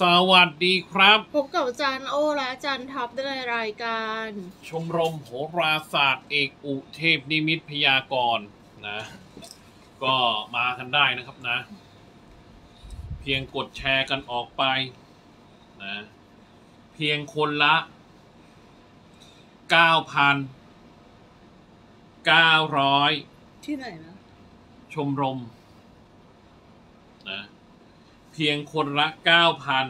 สวัสดีครับ พบกับอาจารย์โอและอาจารย์ท็อปในรายการ ชมรมโหราศาสตร์เอกอุเทพนิมิตพยากรณ์นะ ก็มากันได้นะครับนะ เพียงกดแชร์กันออกไปนะ เพียงคนละ 9,900 ที่ไหนนะ ชมรมนะเพียงคนละเก้าพัน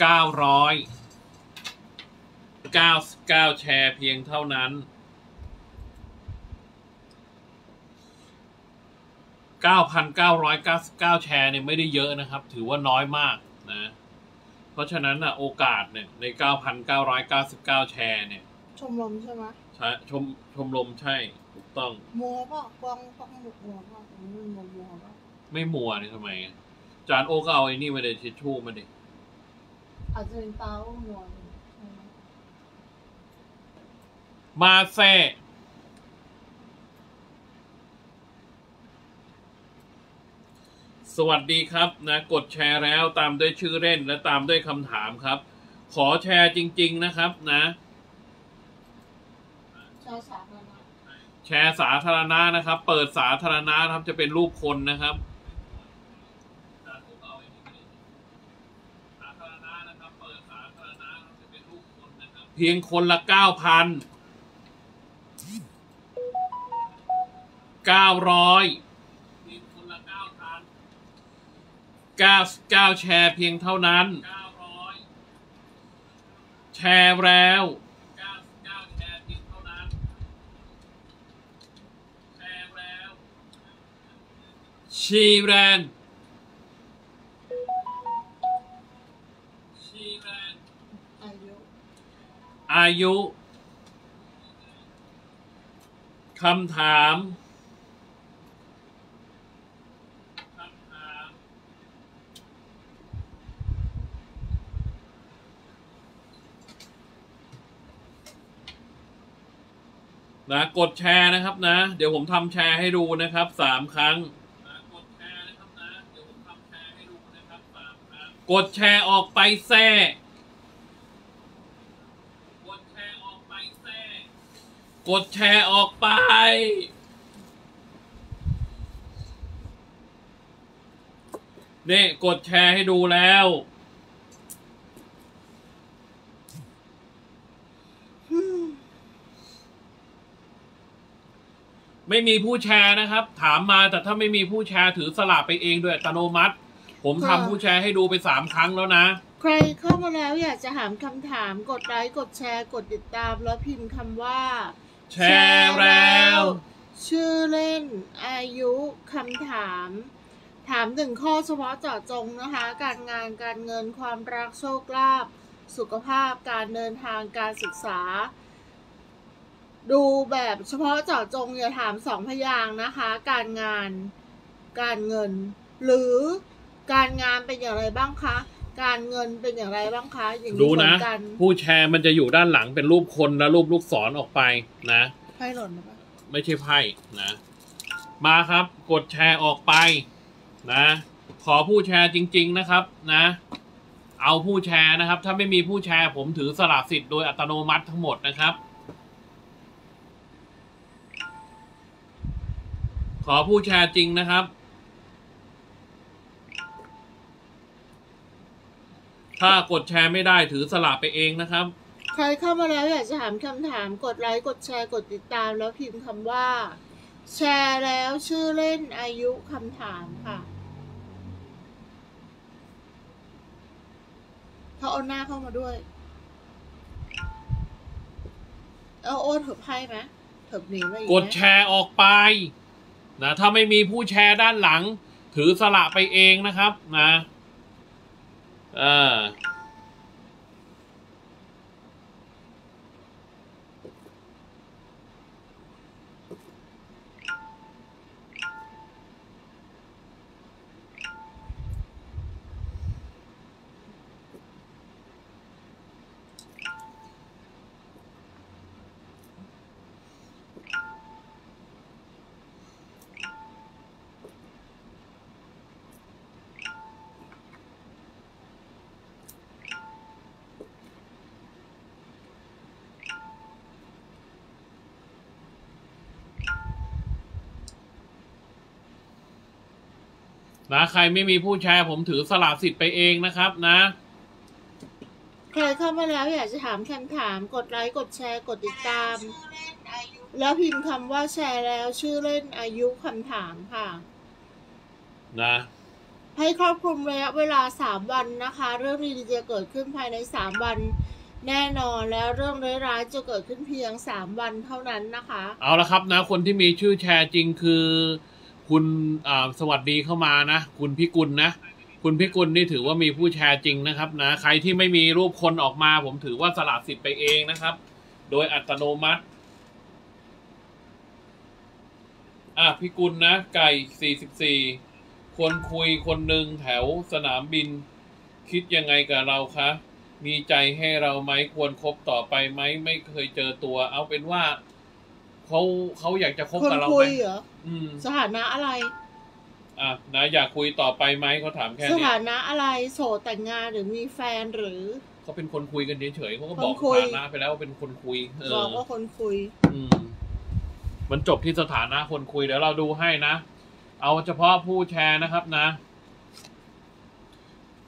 เก้าร้อยเก้าเก้าแชร์เพียงเท่านั้นเก้าพันเก้าร้อยเก้าสิบเก้าแชร์เนี่ยไม่ได้เยอะนะครับ ถือว่าน้อยมากนะ เพราะฉะนั้นนะโอกาสเนี่ยในเก้าพันเก้าร้อยเก้าสิบเก้าแชร์เนี่ย ชมรมใช่ไหมใช่ชมชมรมใช่ ถูกต้อง มัวป่ะกวางกวางหมุกมัวป่ะมันมัวมัวป่ะ ไม่มัวนี่ทำไมอะจานโอก็เอาไอ้นี่มาเดทิชชู่มาดิอาจจะเป็นตาอ้มัวใช่ไหมมาแซ่สวัสดีครับนะ กดแชร์แล้วตามด้วยชื่อเล่นและตามด้วยคำถามครับ ขอแชร์จริง ๆนะครับนะชาวสาธารณะแชร์สาธารณะนะครับ เปิดสาธารณะนะครับจะเป็นรูปคนนะครับ เพียงคนละเก้าพันเก้าร้อยเก้าเก้าแชร์เพียงเท่านั้น แชร์แล้วเก้าเก้าแชร์เพียงเท่านั้นแชร์แล้วชีแรนชีแรน อายุ อายุคำถาม นะกดแชร์นะครับนะ เดี๋ยวผมทำแชร์ให้ดูนะครับสามครั้งกดแชร์นะครับนะ กดแชร์ออกไป นี่ กดแชร์ให้ดูแล้ว ไม่มีผู้แชร์นะครับ ถามมาแต่ถ้าไม่มีผู้แชร์ถือสลากไปเองโดยอัตโนมัติ ผมทำผู้แชร์ให้ดูไปสามครั้งแล้วนะใครเข้ามาแล้วอยากจะถามคำถามกดไลค์กดแชร์ กดติดตามแล้วพิมพ์คำว่า แชร์แล้ว ชื่อเล่นอายุคำถาม ถามหนึ่งข้อเฉพาะเจาะจงนะคะ การงานการเงินความรักโชคลาภสุขภาพการเดินทางการศึกษา ดูแบบเฉพาะเจาะจงอย่าถามสองพยางนะคะ การงานการเงิน หรือการงานเป็นอย่างไรบ้างคะ การเงินเป็นอย่างไรบ้างคะอย่างดูนี้เหมืนะอนกันผู้แชร์มันจะอยู่ด้านหลังเป็นรูปคนและรูปลูกศรออกไปนะไพ่หล่นนะปะไม่ใช่ไพ่นะ มาครับ กดแชร์ออกไปนะ ขอผู้แชร์จริง ๆนะครับนะ เอาผู้แชร์นะครับ ถ้าไม่มีผู้แชร์ผมถือสละสิทธิ์โดยอัตโนมัติทั้งหมดนะครับ ขอผู้แชร์จริงนะครับ ถ้ากดแชร์ไม่ได้ถือสละไปเองนะครับ ใครเข้ามาแล้วอยากจะถามคำถามกดไลค์กดแชร์กดติดตามแล้วพิมพ์คำว่า แชร์แล้วชื่อเล่นอายุคำถามค่ะเขาเอาหน้าเข้ามาด้วย เอาโอ้เถอะไพ่ไหมเถอะหนีมาอีกดแชร์ออกไปนะถ้าไม่มีผู้แชร์ด้านหลัง ถือสละไปเองนะครับนะ เนะใครไม่มีผู้แชร์ผมถือสละสิทธิ์ไปเองนะครับนะ ใครเข้ามาแล้วอยากจะถามคำถามกดไลค์กดแชร์กดติดตาม แล้วพิมพ์คำว่าแชร์แล้วชื่อเล่นอายุคำถามค่ะ นะ ให้ครอบคลุมระยะเวลา3วันนะคะ เรื่องดีๆจะเกิดขึ้นภายใน3วันแน่นอนแล้วเรื่องร้ายๆจะเกิดขึ้นเพียง3วันเท่านั้นนะคะ เอาละครับนะ คนที่มีชื่อแชร์จริงคือ คุณสวัสดีเข้ามานะ คุณพิกุลนะ คุณพิกุลนี่ถือว่ามีผู้แชร์จริงนะครับนะ ใครที่ไม่มีรูปคนออกมา ผมถือว่าสละสิทธิ์ไปเองนะครับ โดยอัตโนมัติ อะพิกุลนะ ไก่สี่สิบสี่คนคุยคนหนึ่งแถวสนามบิน คิดยังไงกับเราคะ มีใจให้เราไหมควรคบต่อไปไหม ไม่เคยเจอตัว เอาเป็นว่า เขาเขาอยากจะคบคนกับเราคุไหมยเหรออืมสถานะอะไร อะนะอยากคุยต่อไปไหมเขาถามแค่สนี้ถานะอะไรโสดแต่งงานหรือมีแฟนหรือ เขาเป็นคนคุยกันเฉยๆเขาก็บอกคนคุยฐานะไปแล้วว่าเป็นคนคุย เอบอกอว่าคนคุย อืมมันจบที่สถานะคนคุยเดี๋ยวเราดูให้นะ เอาเฉพาะผู้แชร์นะครับนะ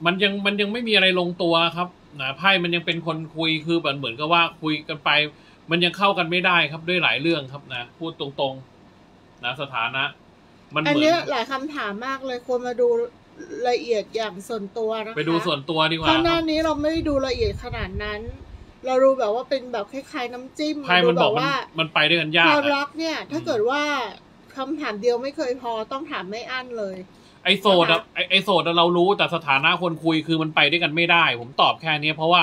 มันยังมันยังไม่มีอะไรลงตัวครับนะไพ่มันยังเป็นคนคุยคือเหมือนเหมือนกับว่าคุยกันไป มันยังเข้ากันไม่ได้ครับด้วยหลายเรื่องครับนะพูดตรงๆนะสถานะ มันเหอันมือนเนี้ยหลายคำถามมากเลยควรมาดูละเอียดอย่างส่วนตัวนะคะไปดูส่วนตัวดีกว่าข้างหคน้ารับนี้เราไม่ได้ดูละเอียดขนาดนั้น เราดูแบบว่าเป็นแบบคล้ายๆ น้ำจิ้มไพ่มันดูบอกแบบมันว่ามันไปด้วยกันคยากวามอะรักเนี่ย ถ้าเกิดว่าคำถามเดียวไม่เคยพอต้องถามไม่อั้นเลย ไอโสดอะไอไอโสดอะเรารู้แต่สถานะคนคุยคือมันไปด้วยกันไม่ได้ ผมตอบแค่นี้เพราะว่า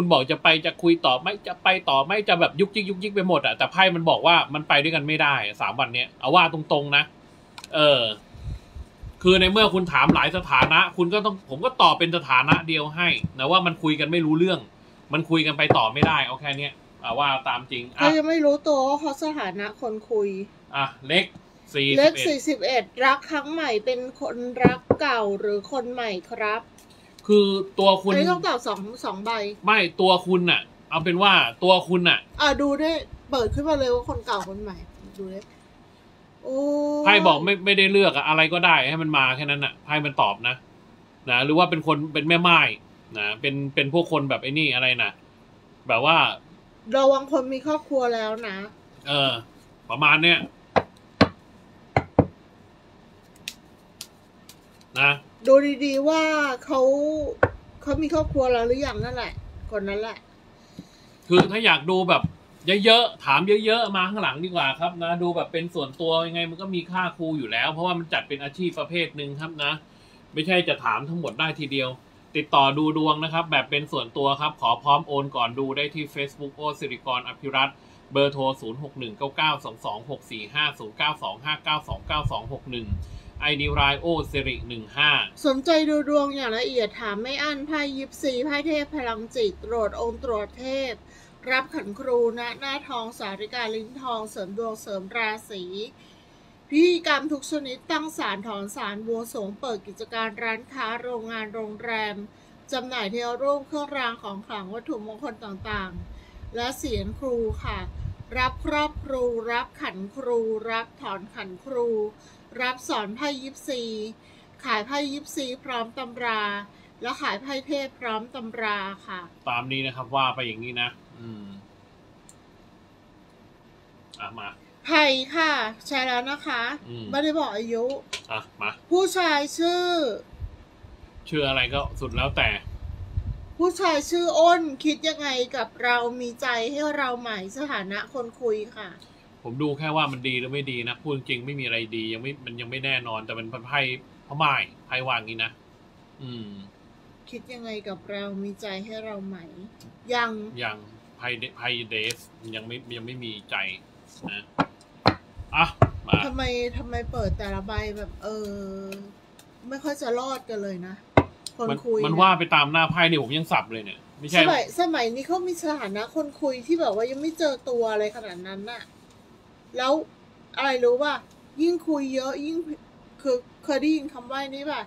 คุณบอกจะไปจะคุยต่อไม่จะไปต่อไม่จะแบบยุกยิกยุกยิกไปหมดอะแต่ไพ่มันบอกว่ามันไปด้วยกันไม่ได้สามวันเนี้ยเอาว่าตรงๆนะ เออ คือในเมื่อคุณถามหลายสถานะ คุณก็ต้องผมก็ตอบเป็นสถานะเดียวให้นะว่ามันคุยกันไม่รู้เรื่อง มันคุยกันไปต่อไม่ได้เอาแค่เนี้ยเอาว่าตามจริงเขาอะยังไม่รู้ตัวว่าเขาสถานะคนคุย อะ เล็กสี่เลสิขบเอ็ดสี่สิบเอ็ดรักครั้งใหม่เป็นคนรักเก่าหรือคนใหม่ครับ คือตัวคุณ อันนี้ต้องตอบสองสองใบ ไม่ตัวคุณน่ะ เอาเป็นว่าตัวคุณน่ะ อะดูได้เปิดขึ้นมาเลยว่าคนเก่าคนใหม่ ดูได้โอ้ไพ่บอกไม่ไม่ได้เลือกอะอะไรก็ได้ให้มันมาแค่นั้นน่ะไพ่มันตอบนะนะหรือว่าเป็นคนเป็นแม่ไม้นะเป็นเป็นพวกคนแบบไอ้นี่อะไรนะแบบว่าระวังคนมีครอบครัวแล้วนะ เออ ประมาณเนี้ยนะ ดูดีๆว่าเขาเขามีครอบครัวแล้วหรือยังนั่นแหละ คนนั้นแหละ คือถ้าอยากดูแบบเยอะๆถามเยอะๆมาข้างหลังดีกว่าครับนะ ดูแบบเป็นส่วนตัวยังไง มันก็มีค่าครูอยู่แล้ว เพราะว่ามันจัดเป็นอาชีพประเภทหนึ่งครับนะ ไม่ใช่จะถามทั้งหมดได้ทีเดียว ติดต่อดูดวงนะครับ แบบเป็นส่วนตัวครับ ขอพร้อมโอนก่อนดูได้ที่ Facebook โอสิริกรอภิรัตเบอร์โทร 06199226450925929261 1 9 9 2 2 6 4 5 0 9 2 5 9 2 9 2 6 1 ID รายโอสิริ15สนใจดูดวงอย่างละเอียดถามไม่อั้นไพ่ยิปซีไพ่เทพพลังจิตตรวจองค์ตรวจเทพ รับขันครูณหน้าทองสาริกาลิ้นทองเสริมดวงเสริมราศีพิธีกรรมทุกชนิดตั้งศาลถอนศาลบวงสรงเปิดกิจการร้านค้าโรงงานโรงแรม จำหน่ายเทวรูปเครื่องรางของขลังวัตถุมงคลต่างๆ และเสียงครูค่ะ รับครอบครู รับขันครู รับถอนขันครู รับสอนไพ่ยิปซี ขายไพ่ยิปซีพร้อมตำรา และขายไพ่เทพพร้อมตำราค่ะ ตามนี้นะครับว่าไปอย่างนี้นะ อืมอะมาไพ่ค่ะ ใช่แล้วนะคะอืม ไม่ได้บอกอายุ อะมา ผู้ชายชื่อ ชื่ออะไรก็สุดแล้วแต่ ผู้ชายชื่ออ้นคิดยังไงกับเรามีใจให้เราใหม่สถานะคนคุยค่ะ ผมดูแค่ว่ามันดีหรือไม่ดีนะพูดจริงๆไม่มีอะไรดี ยังไม่มันยังไม่แน่นอน แต่มันเป็นไพ่พม่ายไพ่วางงี้นะอืม คิดยังไงกับเรามีใจให้เราไหม ยังยังไพ่เดไพ่เดสยังไม่ยังไม่มีใจนะอะมาทำไมทำไมเปิดแต่ละใบแบบ เออ ไม่ค่อยจะรอดกันเลยนะคนมันคุยมันเยว่าไปตามหน้าไพ่เนี่ยผมยังสับเลยเนี่ยไม่สใช่มัยสมัยนี้เขามีสถานะคนคุยที่แบบว่ายังไม่เจอตัวอะไรขนาดนั้นน่ะ แล้วอะไรรู้ป่ะ ยิ่งคุยเยอะยิ่งคือเคยได้ยินคำว่านี้ป่ะ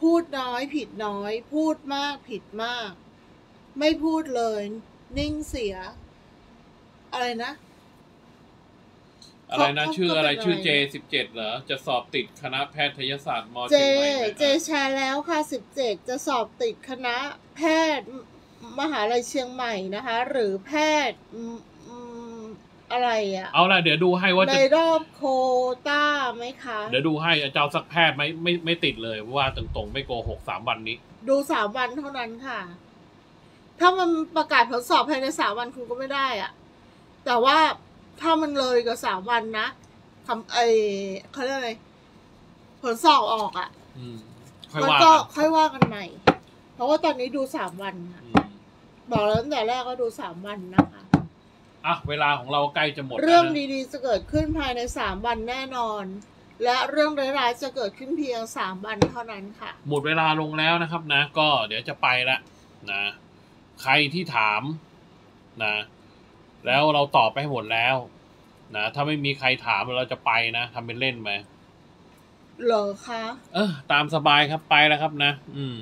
พูดน้อยผิดน้อย พูดมากผิดมาก ไม่พูดเลย นิ่งเสีย อะไรนะ อะไรนะเขาชื่ออะไรเขาเป็นอะไรชื่อเจสิบเจ็ดเหรอ จะสอบติดคณะแพทยศาสตร์มเจเชียงใหม่ไหมเจแชร์แล้วค่ะสิบเจ็ดจะสอบติดคณะแพทย์มหาลัยเชียงใหม่นะคะ หรือแพทย์ อืมอืมอะไรอะเอาละเดี๋ยวดูให้ว่าในจะรอบโควต้าไหมคะ เดี๋ยวดูให้เจ้าสักแพทย์ไหมไม่ไม่ติดเลยเพราะว่าตรงๆไม่โกหกสามวันนี้ ดูสามวันเท่านั้นค่ะ ถ้ามันประกาศผลสอบภายในสามวันคุณก็ไม่ได้อะแต่ว่าถ้ามันเลยกับสามวันนะคำไอเขาเรียกอะไรผลสอบออกอะ่ะอืมค่อยมันว่าก็กันค่อยว่ากันใหม่ เพราะว่าตอนนี้ดูสามวันค่ะ อืมบอกแล้วตั้งแต่แรกก็ดูสามวันนะคะ อะเวลาของเราใกล้จะหมดแล้วนะเรื่องดีๆจะเกิดขึ้นภายในสามวันแน่นอน และเรื่องร้ายๆจะเกิดขึ้นเพียงสามวันเท่านั้นค่ะ หมดเวลาลงแล้วนะครับนะ ก็เดี๋ยวจะไปละนะ ใครที่ถามนะ แล้วเราตอบไปให้หมดแล้วนะถ้าไม่มีใครถามเราจะไปนะทำเป็นเล่นไหมเหรอคะ เออตามสบายครับไปแล้วครับนะ อืม